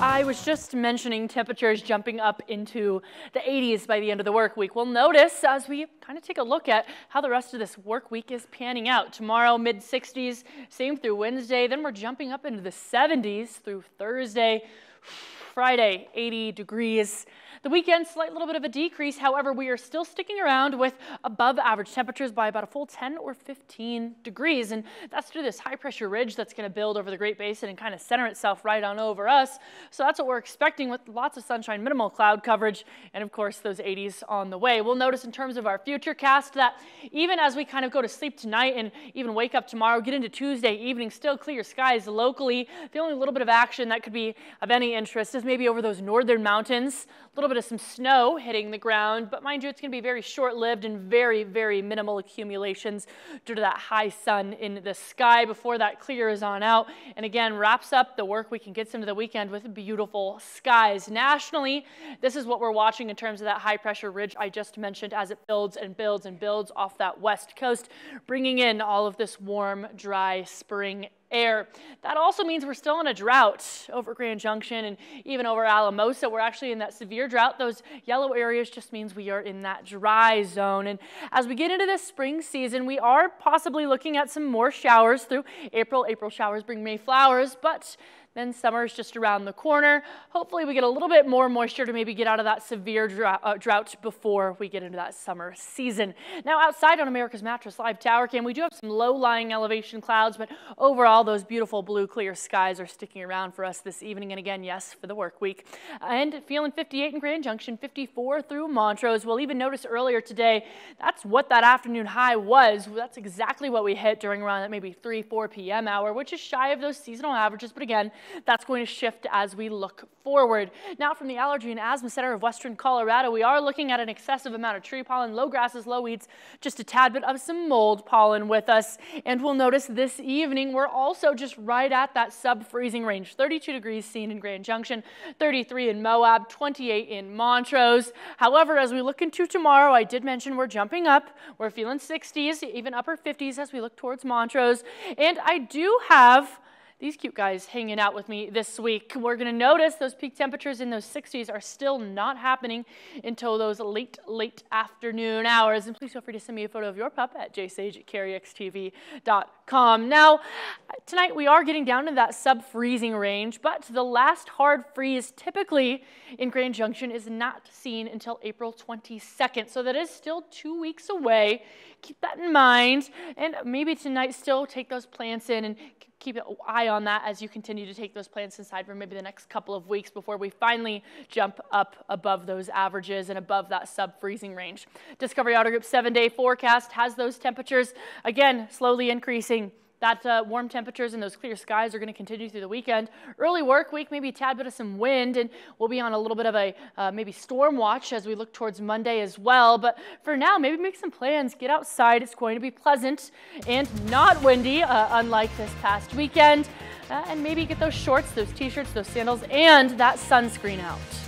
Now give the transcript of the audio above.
I was just mentioning temperatures jumping up into the 80s by the end of the work week. We'll notice as we kind of take a look at how the rest of this work week is panning out. Tomorrow, mid 60s, same through Wednesday. Then we're jumping up into the 70s through Thursday. Friday, 80 degrees. The weekend, slight little bit of a decrease. However, we are still sticking around with above average temperatures by about a full 10 or 15 degrees. And that's through this high pressure ridge that's going to build over the Great Basin and kind of center itself right on over us. So that's what we're expecting with lots of sunshine, minimal cloud coverage, and of course those 80s on the way. We'll notice in terms of our future cast that even as we kind of go to sleep tonight and even wake up tomorrow, get into Tuesday evening, still clear skies locally. The only little bit of action that could be of any interest is maybe over those northern mountains, a little bit of some snow hitting the ground, but mind you, it's going to be very short-lived and very, very minimal accumulations due to that high sun in the sky before that clears on out. And again, wraps up the work we can get into the weekend with beautiful skies. Nationally, this is what we're watching in terms of that high pressure ridge I just mentioned as it builds and builds and builds off that west coast, bringing in all of this warm, dry spring air. That also means we're still in a drought over Grand Junction and even over Alamosa. We're actually in that severe drought. Those yellow areas just means we are in that dry zone. And as we get into this spring season, we are possibly looking at some more showers through April. April showers bring May flowers, but then summer's just around the corner. Hopefully we get a little bit more moisture to maybe get out of that severe drought, uh, drought before we get into that summer season. Now outside on America's Mattress Live Tower Cam, we do have some low-lying elevation clouds, but overall those beautiful blue clear skies are sticking around for us this evening. And again, yes, for the work week. And feeling 58 in Grand Junction, 54 through Montrose. We'll even notice earlier today, that's what that afternoon high was. That's exactly what we hit during around that maybe 3, 4 p.m. hour, which is shy of those seasonal averages. But again, that's going to shift as we look forward. Now from the Allergy and Asthma Center of Western Colorado, we are looking at an excessive amount of tree pollen, low grasses, low weeds, just a tad bit of some mold pollen with us. And we'll notice this evening, we're also just right at that sub-freezing range. 32 degrees seen in Grand Junction, 33 in Moab, 28 in Montrose. However, as we look into tomorrow, I did mention we're jumping up. We're feeling 60s, even upper 50s as we look towards Montrose. And I do have these cute guys hanging out with me this week. We're going to notice those peak temperatures in those 60s are still not happening until those late, late afternoon hours. And please feel free to send me a photo of your pup at jsage at. Now, tonight we are getting down to that sub-freezing range, but the last hard freeze typically in Grand Junction is not seen until April 22nd. So that is still two weeks away. Keep that in mind. And maybe tonight still take those plants in and keep an eye on that as you continue to take those plants inside for maybe the next couple of weeks before we finally jump up above those averages and above that sub-freezing range. Discovery Auto Group seven-day forecast has those temperatures, again, slowly increasing that uh, warm temperatures and those clear skies are going to continue through the weekend. Early work week, maybe a tad bit of some wind, and we'll be on a little bit of a uh, maybe storm watch as we look towards Monday as well. But for now, maybe make some plans. Get outside. It's going to be pleasant and not windy, uh, unlike this past weekend. Uh, and maybe get those shorts, those t-shirts, those sandals, and that sunscreen out.